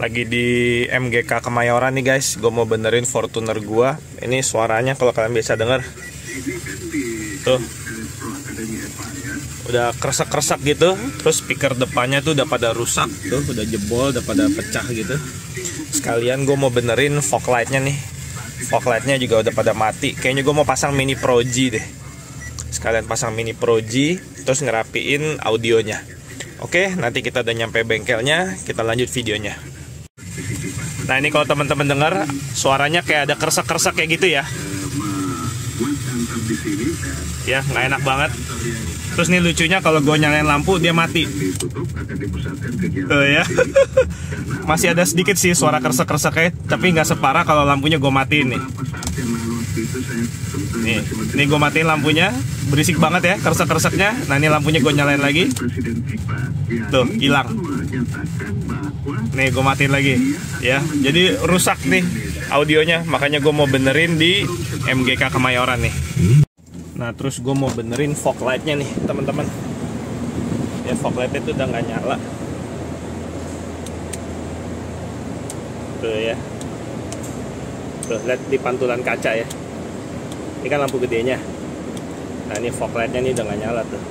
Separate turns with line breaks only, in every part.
lagi di MGK Kemayoran nih guys. Gue mau benerin Fortuner gua. Ini suaranya kalau kalian bisa dengar tuh. Udah kresek-kresek gitu. Terus speaker depannya tuh udah pada rusak tuh. Udah jebol udah pada pecah gitu. Sekalian gue mau benerin fog lightnya nih. Fog lightnya juga udah pada mati. Kayaknya gue mau pasang mini Pro G deh. Sekalian pasang mini Pro G terus ngerapiin audionya. Oke nanti kita udah nyampe bengkelnya. Kita lanjut videonya nah ini kalau teman-teman dengar suaranya kayak ada kersek-kersek kayak gitu ya. Ya nggak enak banget. Terus nih lucunya kalau gue nyalain lampu dia mati. Tuh ya. Masih ada sedikit sih suara kersek-kerseknya tapi nggak separah kalau lampunya gue matiin nih nih ini gue matiin lampunya. Berisik banget ya kersek-kerseknya nah ini lampunya gue nyalain lagi. Tuh hilang. Nih gue matiin lagi. Ya jadi rusak nih audionya. Makanya gue mau benerin di MGK Kemayoran nih. Nah terus gue mau benerin fog lightnya nih teman-teman. Ya fog lightnya itu udah nggak nyala. Tuh ya. Tuh lihat di pantulan kaca ya. Ini kan lampu gedenya. Nah ini fog lightnya nih udah nggak nyala tuh.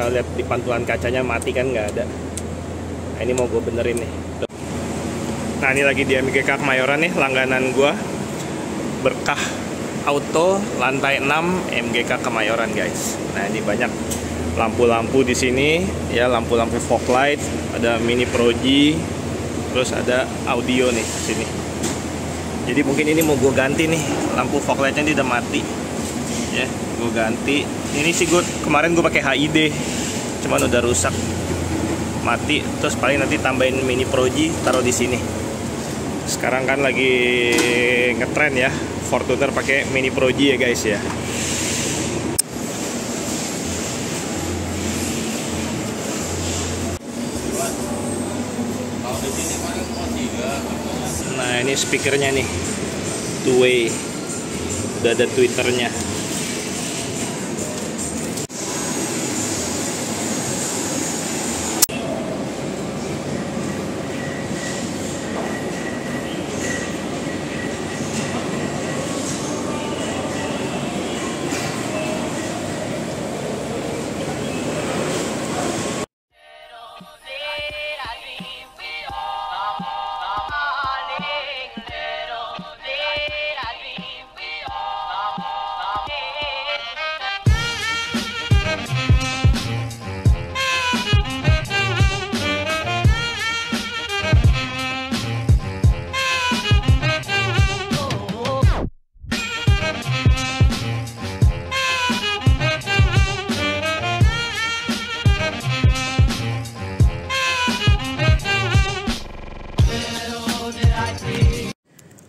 Kalau lihat di pantulan kacanya mati kan nggak ada. Nah ini mau gue benerin nih. Nah ini lagi di MGK Kemayoran nih langganan gue berkah Auto lantai 6 MGK Kemayoran guys. Nah ini banyak lampu-lampu di sini ya lampu-lampu fog light, ada mini Pro G, terus ada audio nih di sini. Jadi mungkin ini mau gue ganti nih lampu fog lightnya ini udah mati ya gue ganti. Ini sih gue kemarin gue pakai HID, cuman udah rusak mati. Terus paling nanti tambahin mini Pro G taruh di sini. Sekarang kan lagi ngetren ya Fortuner pakai Mini Pro G ya guys ya. Nah ini speakernya nih, two way, udah ada twitternya.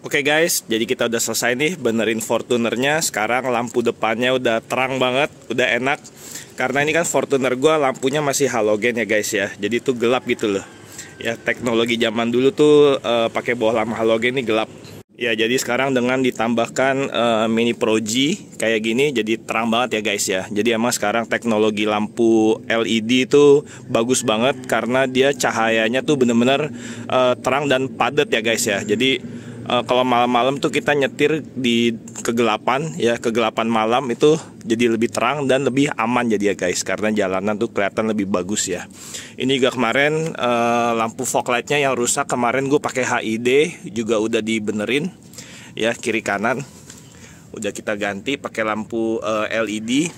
Oke okay guys, jadi kita udah selesai nih benerin Fortunernya. Sekarang lampu depannya udah terang banget, udah enak. Karena ini kan Fortuner gue lampunya masih halogen ya guys ya. Jadi itu gelap gitu loh. Ya teknologi zaman dulu tuh uh, pakai bawah lampu halogen ini gelap. Ya jadi sekarang dengan ditambahkan uh, mini Pro G kayak gini jadi terang banget ya guys ya. Jadi emang sekarang teknologi lampu LED itu bagus banget karena dia cahayanya tuh bener-bener uh, terang dan padat ya guys ya. Jadi uh, kalau malam-malam tuh kita nyetir di kegelapan ya kegelapan malam itu jadi lebih terang dan lebih aman jadi ya guys karena jalanan tuh kelihatan lebih bagus ya. Ini juga kemarin uh, lampu fog lightnya yang rusak kemarin gue pakai HID juga udah dibenerin ya kiri kanan. Udah kita ganti pakai lampu uh, LED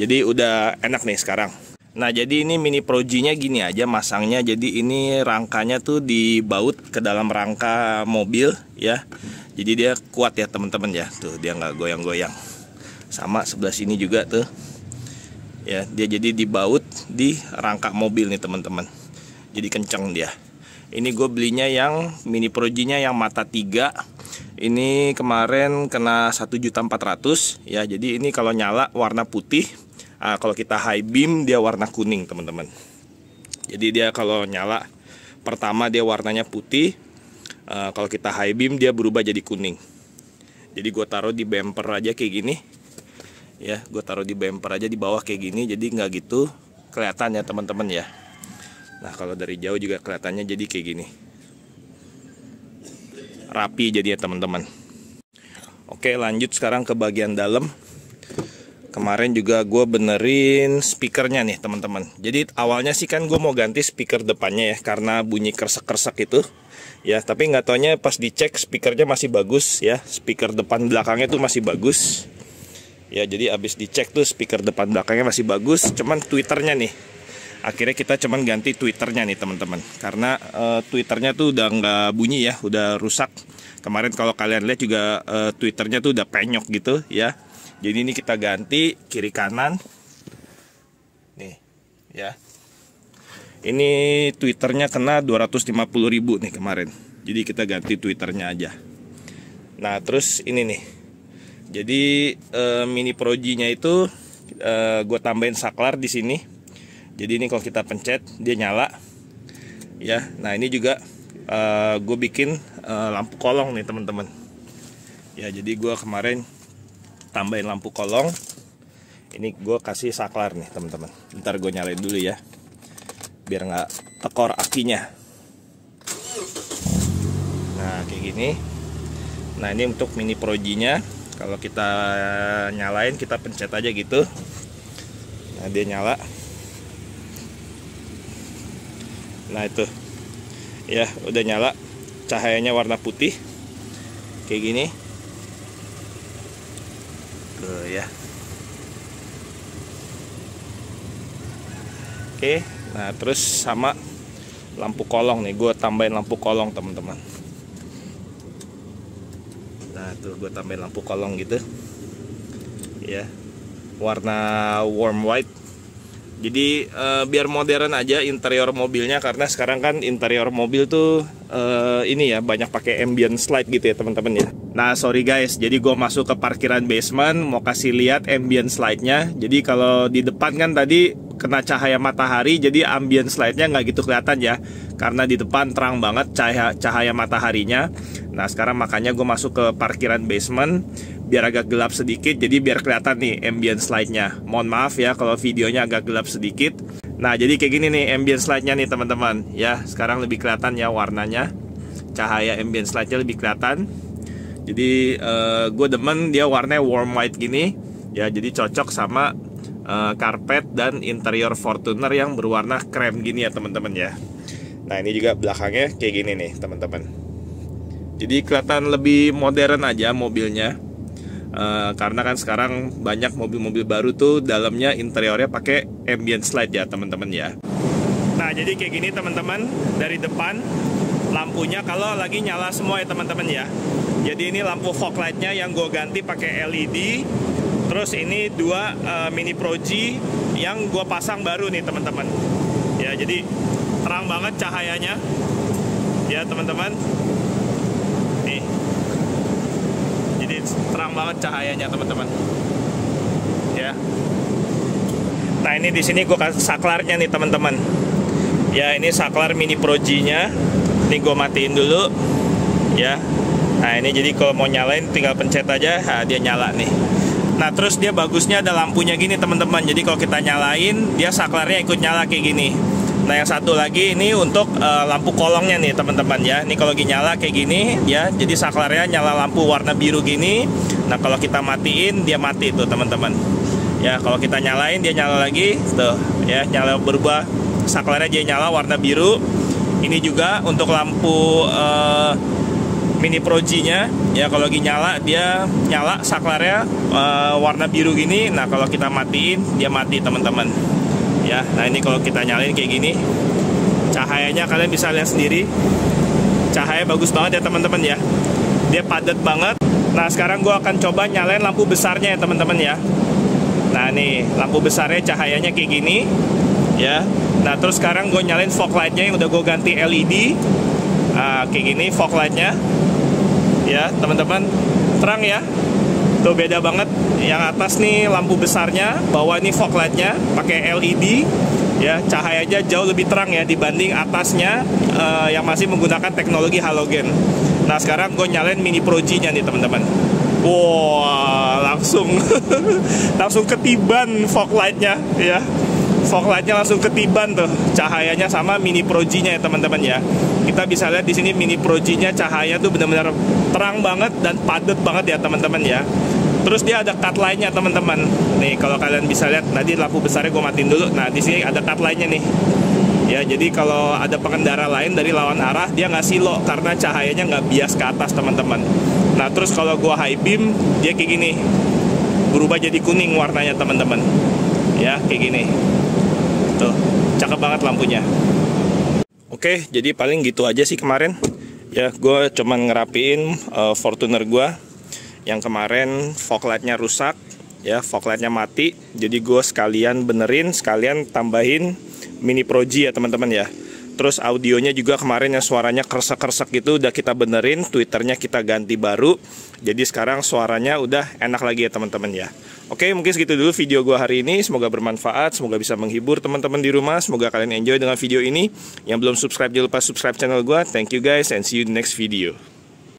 jadi udah enak nih sekarang Nah jadi ini mini Pro G-nya gini aja masangnya. Jadi ini rangkanya tuh dibaut ke dalam rangka mobil ya. Jadi dia kuat ya teman-teman ya. Tuh dia nggak goyang-goyang. Sama sebelah sini juga tuh Ya. Dia jadi dibaut di rangka mobil nih teman-teman. Jadi kenceng dia. Ini gue belinya yang mini Pro G-nya yang mata 3 Ini kemarin kena 1.400 ya. Jadi ini kalau nyala warna putih Nah, kalau kita high beam dia warna kuning teman-teman. Jadi dia kalau nyala pertama dia warnanya putih. Uh, kalau kita high beam dia berubah jadi kuning. Jadi gue taruh di bumper aja kayak gini. Ya, gue taruh di bumper aja di bawah kayak gini. Jadi nggak gitu kelihatan ya teman-teman ya. Nah kalau dari jauh juga kelihatannya jadi kayak gini. rapi jadi ya teman-teman oke lanjut sekarang ke bagian dalam kemarin juga gue benerin speakernya nih teman-teman. Jadi awalnya sih kan gue mau ganti speaker depannya ya karena bunyi kersek-kersek itu. Ya tapi nggak taunya pas dicek speakernya masih bagus ya. Speaker depan belakangnya tuh masih bagus. Ya jadi abis dicek tuh speaker depan belakangnya masih bagus cuman twitternya nih. Akhirnya kita cuman ganti twitternya nih teman-teman. Karena uh, twitternya tuh udah nggak bunyi ya udah rusak. Kemarin kalau kalian lihat juga uh, twitternya tuh udah penyok gitu ya jadi ini kita ganti kiri kanan. Nih ya. Ini twitternya kena 250.000 nih kemarin. Jadi kita ganti twitternya aja. Nah terus ini nih. Jadi uh, mini projinya itu uh, gue tambahin saklar di sini. Jadi ini kalau kita pencet dia nyala. Ya nah ini juga eh, gue bikin lampu kolong nih teman-teman. Ya jadi gue kemarin tambahin lampu kolong. Ini gue kasih saklar nih teman-teman. Ntar gue nyalain dulu ya biar nggak tekor akinya nah kayak gini. Nah ini untuk mini projinya. Kalau kita nyalain kita pencet aja gitu. Nah dia nyala. Nah itu. Ya udah nyala. Cahayanya warna putih. Kayak gini tuh ya. Oke nah terus sama lampu kolong nih. Gue tambahin lampu kolong teman-teman. Nah tuh gue tambahin lampu kolong gitu. Ya warna warm white. Jadi uh, biar modern aja interior mobilnya karena sekarang kan interior mobil tuh uh, ini ya banyak pakai ambient light gitu ya teman-teman ya. Nah sorry guys, jadi gue masuk ke parkiran basement mau kasih lihat ambient lightnya. Jadi kalau di depan kan tadi kena cahaya matahari, jadi ambient lightnya nggak gitu kelihatan ya, karena di depan terang banget cahaya cahaya mataharinya. Nah sekarang makanya gue masuk ke parkiran basement biar agak gelap sedikit jadi biar kelihatan nih ambient slide-nya. Mohon maaf ya kalau videonya agak gelap sedikit. Nah jadi kayak gini nih ambient slide-nya nih teman-teman. Ya sekarang lebih kelihatan ya warnanya. Cahaya ambient slide-nya lebih kelihatan jadi uh, eh, gue demen dia warnanya warm white gini ya jadi cocok sama uh, karpet dan interior Fortuner yang berwarna krem gini ya teman-teman ya nah ini juga belakangnya kayak gini nih teman-teman jadi kelihatan lebih modern aja mobilnya Uh, karena kan sekarang banyak mobil-mobil baru tuh dalamnya interiornya pakai ambient slide ya teman-teman ya. Nah jadi kayak gini teman-teman dari depan lampunya kalau lagi nyala semua ya teman-teman ya. Jadi ini lampu fog lightnya yang gue ganti pakai LED. Terus ini dua uh, mini proji yang gue pasang baru nih teman-teman. Ya jadi terang banget cahayanya. Ya teman-teman. terang banget cahayanya teman-teman ya nah ini di sini gue kasih saklarnya nih teman-teman ya ini saklar mini projinya ini gue matiin dulu ya nah ini jadi kalau mau nyalain tinggal pencet aja nah, dia nyala nih nah terus dia bagusnya ada lampunya gini teman-teman jadi kalau kita nyalain dia saklarnya ikut nyala kayak gini Nah yang satu lagi ini untuk uh, lampu kolongnya nih teman-teman ya. Ini kalau lagi nyala kayak gini ya. Jadi saklarnya nyala lampu warna biru gini. Nah kalau kita matiin dia mati tuh teman-teman. Ya kalau kita nyalain dia nyala lagi tuh ya nyala berubah saklarnya jadi nyala warna biru. Ini juga untuk lampu uh, mini projinya ya kalau lagi nyala dia nyala saklarnya uh, warna biru gini. Nah kalau kita matiin dia mati teman-teman. Ya nah ini kalau kita nyalain kayak gini cahayanya kalian bisa lihat sendiri. Cahaya bagus banget ya teman-teman ya. Dia padat banget. Nah sekarang gue akan coba nyalain lampu besarnya ya teman-teman ya. Nah nih lampu besarnya cahayanya kayak gini. Ya. Nah terus sekarang gue nyalain fog lightnya yang udah gue ganti LED nah, kayak gini fog lightnya ya teman-teman terang ya Tuh beda banget. Yang atas nih lampu besarnya, bawah ini fog lightnya pakai LED. Ya, cahayanya jauh lebih terang ya dibanding atasnya uh, yang masih menggunakan teknologi halogen. Nah, sekarang gue nyalain mini projinya nih teman-teman. Wow, langsung langsung ketiban fog lightnya ya. Fog lightnya langsung ketiban tuh cahayanya sama mini Pro G-nya ya teman-teman ya. Kita bisa lihat di sini mini Pro G-nya cahaya tuh benar-benar terang banget dan padat banget ya teman-teman ya. Terus dia ada cut line-nya teman-teman. Nih kalau kalian bisa lihat tadi lampu besarnya gue matiin dulu. Nah di sini ada cut line-nya nih. Ya jadi kalau ada pengendara lain dari lawan arah dia nggak silo karena cahayanya nggak bias ke atas teman-teman. Nah terus kalau gue high beam dia kayak gini berubah jadi kuning warnanya teman-teman ya kayak gini tuh cakep banget lampunya. Oke jadi paling gitu aja sih kemarin. Ya gue cuman ngerapiin uh, Fortuner gue yang kemarin fog lightnya rusak ya fog lightnya mati. Jadi gue sekalian benerin sekalian tambahin mini Pro G ya teman-teman ya Terus audionya juga kemarin yang suaranya kersek-kersek gitu udah kita benerin, twitternya kita ganti baru. Jadi sekarang suaranya udah enak lagi ya teman-teman ya. Oke, mungkin segitu dulu video gua hari ini. Semoga bermanfaat, semoga bisa menghibur teman-teman di rumah. Semoga kalian enjoy dengan video ini. Yang belum subscribe jangan lupa subscribe channel gua. Thank you guys and see you next video.